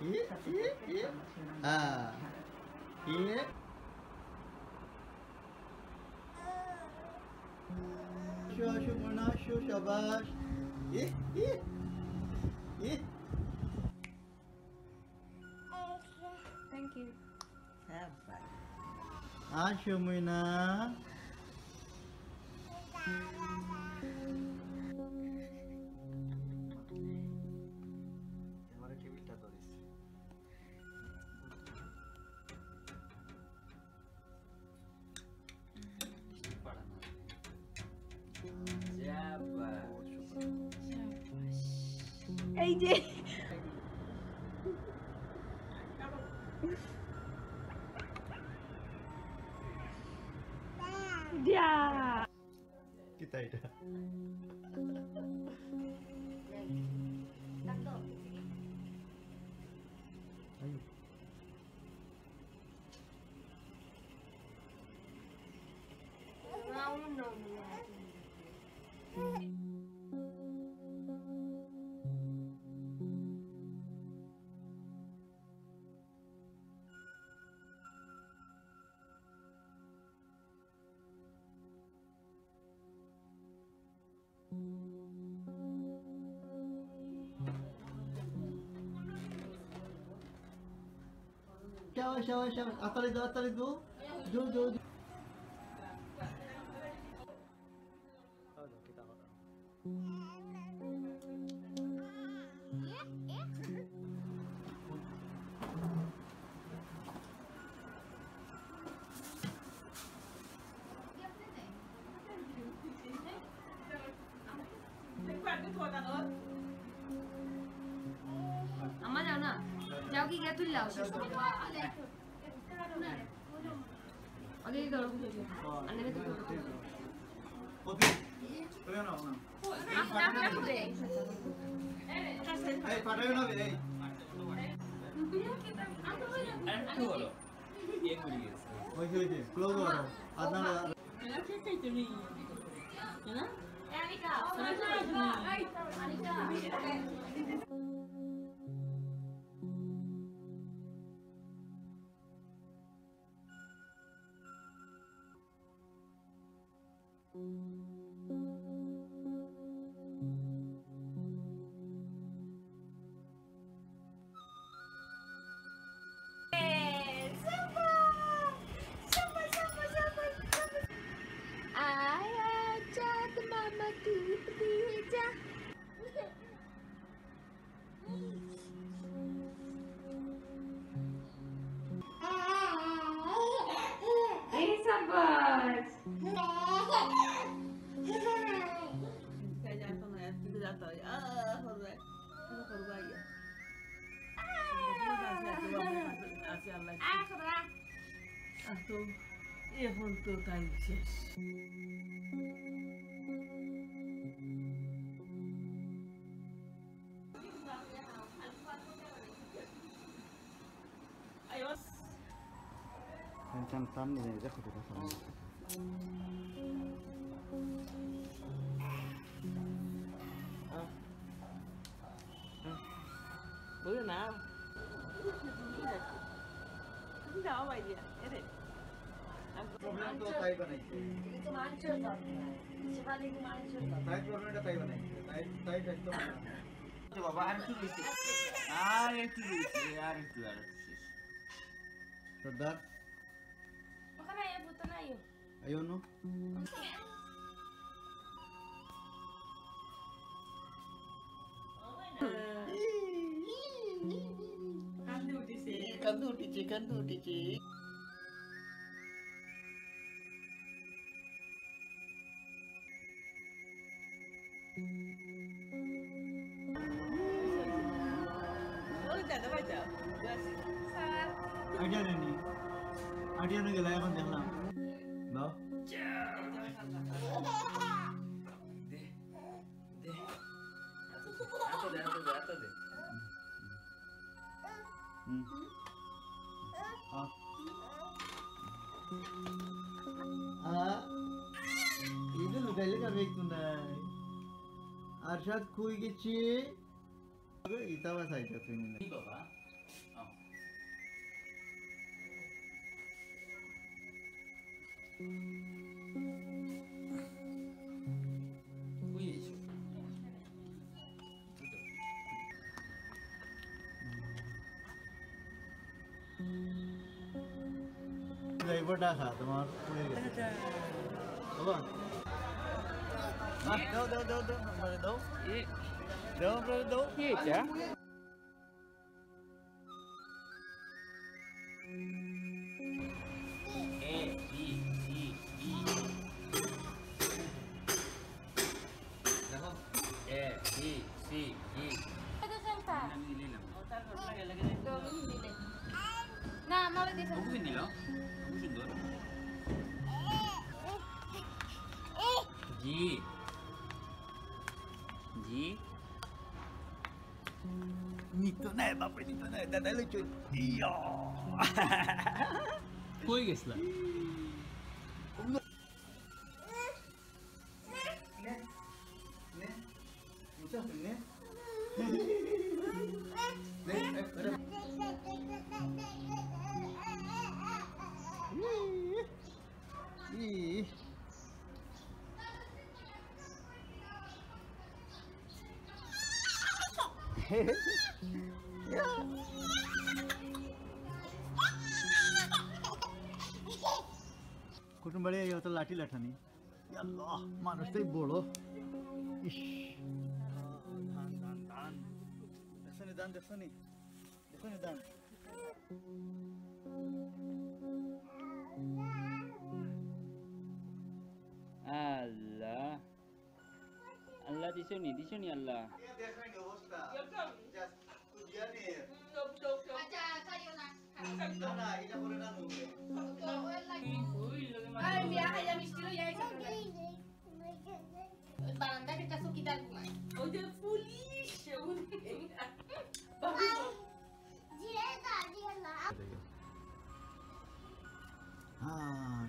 E, e, e. Ah. E. Xoxo, monacho, xabás. E, e. E. Thank you. Acho. did. Siapa siapa siapa? Akal itu akal itu. Jo jo. Aduh kita orang. Eh eh. Amma jangan. যাও কি গেতুল্লাও আগে কি করব আনে তো কত তোরা না বলো এক muito da gente. ちゃんとタンネルで焼くとかさ。প্রবলেম তো তাই বানাইছে তাই প্রবলেমটা তাই বানাইছে তাই তাই একদম তো বাবা আর একটু রয়েছে। আর একটু রয়েছে, আর একটু, আর একটু শেষ। সর্দার ওখানে আয় পুতো না আয় ayo no Kan tu di sini. kan Gas. Idea নেই আইডিয়া নিয়ে গেলে এখন দেখলাম দাও দে, দে। এত দে, এত দে, এত দে। হুম আ আ ಇದು ಲುಗಾಯ್ಲೆ ಕರ್ಬೇಕುಂದಾಯ್ ಅರ್ಷಾದ್ ಕೂಯ್ इटावा साहित्यात तुम्ही बाबा যাইব টাকা তোমার পড়ে গেছে দাও দাও দাও দাও দাও এ দাও আমারে দাও কি এটা এ বি সি ই দেখো A B C E Ito saan আমি নিলাম তারপর লাগে লাগে Gawin hindi. Na, mawag din sa... ওকে নিল খুব সুন্দর জি জি Dito na, baboy dito na. Dadalo yun. Iyo! Puygas lang. Ih. Hehehe kembali ya atau lati lati ya Allah manusia itu ish dan dan dan desain dan desain nih desain Allah Allah di sini Allah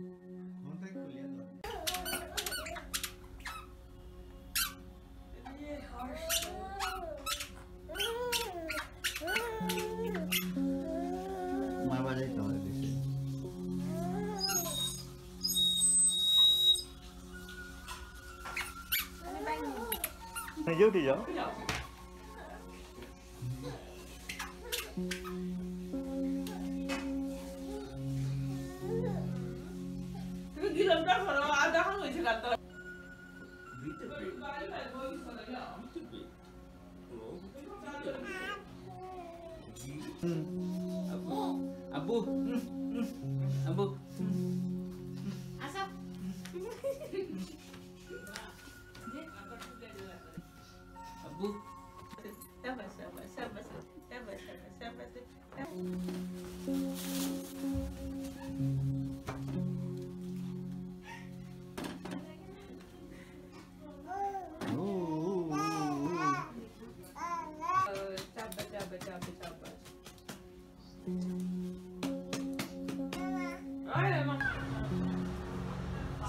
Não tá encolhendo. Mai vào đây rồi. Này dữ thì dữ.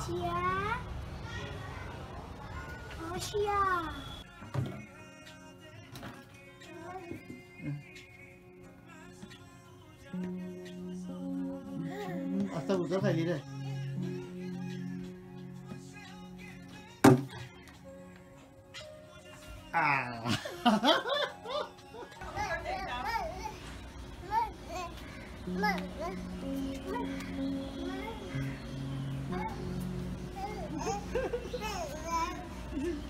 姐，好笑。呵呵呵呵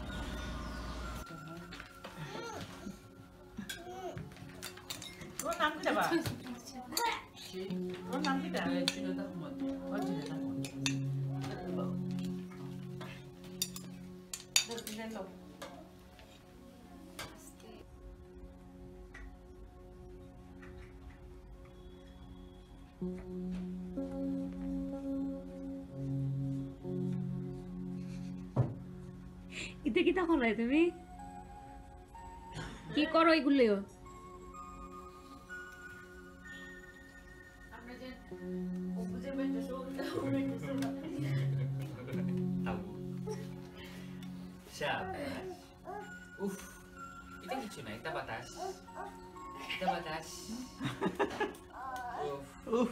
কিতা কিতা করাই তুমি কি করো এগুলো Uf, itu lucu nah, kita batas. Kita batas. Uf. Uf.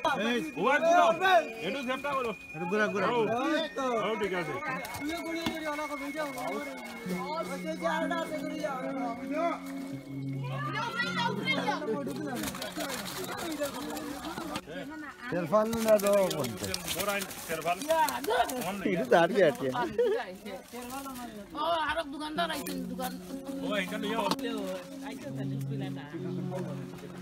Video গুড়া গুড়া ঠিক আছে মোরাইন সেরভাল এটা দাঁড়িয়ে আছে ও আরো দোকানদার আইছেন দোকান ও এখানে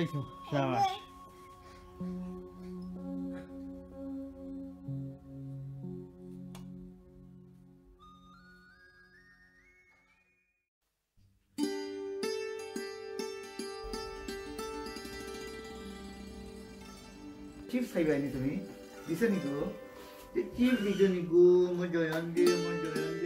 가까이 있어 샤 Chips sahiba ini tumi, bisa nih tuh. Chips itu nih gue mau jalan dia mau jalan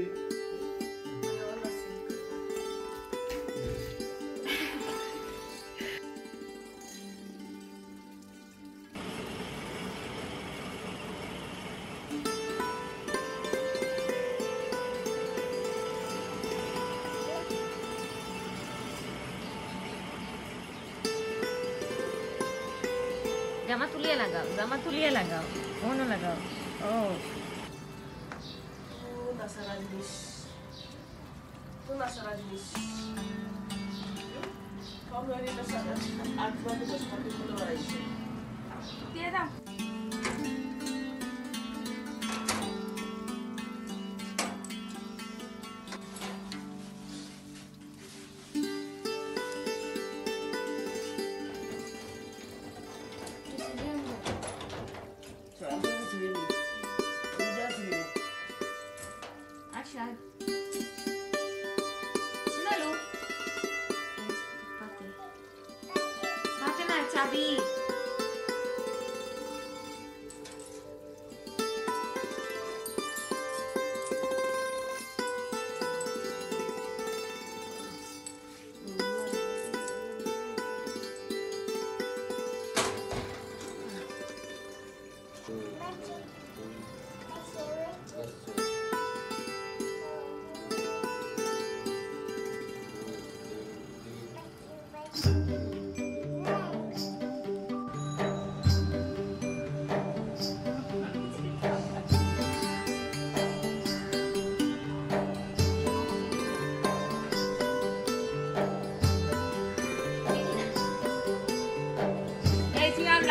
গামা তুলিয়ে লাগাও গামা তুলিয়ে লাগাও মনো লাগাও ও নাসারা জিনিস তো নাসারা জিনিস কম নয় নাসারা আর তোমাদের সাথে কথা বলা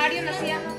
escenario nacíamos.